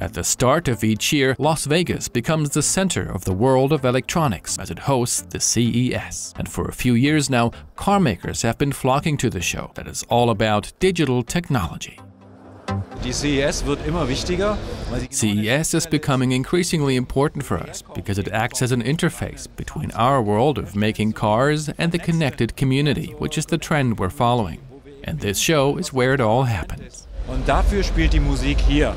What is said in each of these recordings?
At the start of each year, Las Vegas becomes the center of the world of electronics as it hosts the CES. And for a few years now, car makers have been flocking to the show that is all about digital technology. Die CES wird immer wichtiger. CES is becoming increasingly important for us because it acts as an interface between our world of making cars and the connected community, which is the trend we're following. And this show is where it all happens. Und dafür spielt die Musik hier.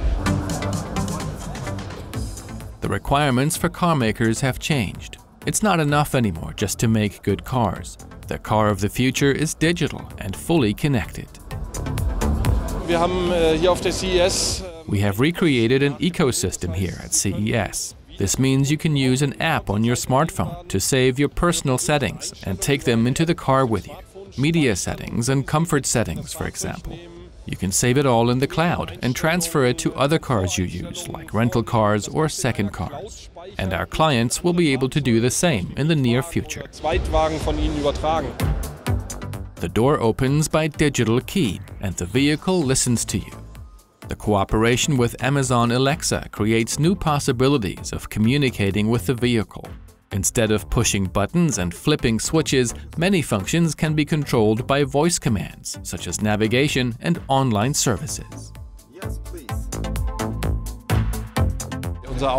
Requirements for car makers have changed. It's not enough anymore just to make good cars. The car of the future is digital and fully connected. Äh, hier auf der CES äh, We have recreated an ecosystem here at CES. This means you can use an app on your smartphone to save your personal settings and take them into the car with you. Media settings and comfort settings, for example. You can save it all in the cloud and transfer it to other cars you use, like rental cars or second cars. And our clients will be able to do the same in the near future. Zweitwagen von Ihnen übertragen. The door opens by digital key and the vehicle listens to you. The cooperation with Amazon Alexa creates new possibilities of communicating with the vehicle. Instead of pushing buttons and flipping switches, many functions can be controlled by voice commands, such as navigation and online services. Unsere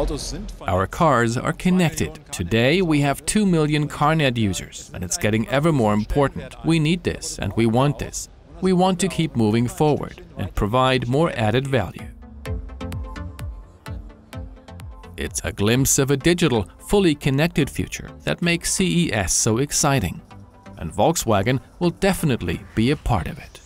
Our cars are connected. Today, we have 2 million CarNet users, and it's getting ever more important. We need this, and we want this. We want to keep moving forward and provide more added value. It's a glimpse of a digital, fully connected future that makes CES so exciting. And Volkswagen will definitely be a part of it.